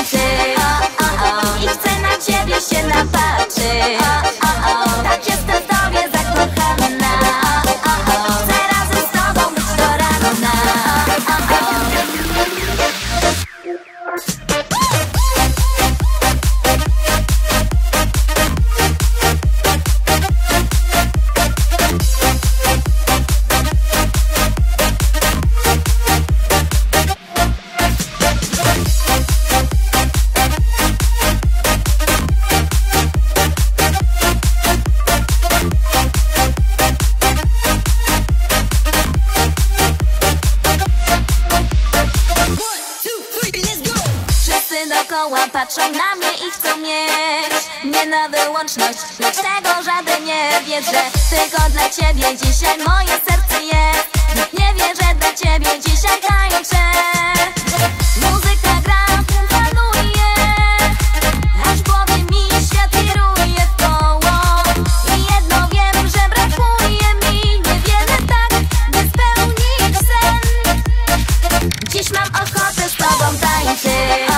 patrzy o, o, o. I chce na ciebie się napatrzyć dookoła patrzą na mnie i chcą mieć Mnie na wyłączność, lecz tego żaden nie wie, że Tylko dla ciebie dzisiaj moje serce jest. Nikt nie wie, że dla ciebie dzisiaj grają Muzyka gra, panuje Aż głowy mi się tiruje w koło. I jedno wiem, że brakuje mi niewiele tak, by spełnić sen. Dziś mam ochotę z tobą tańczyć.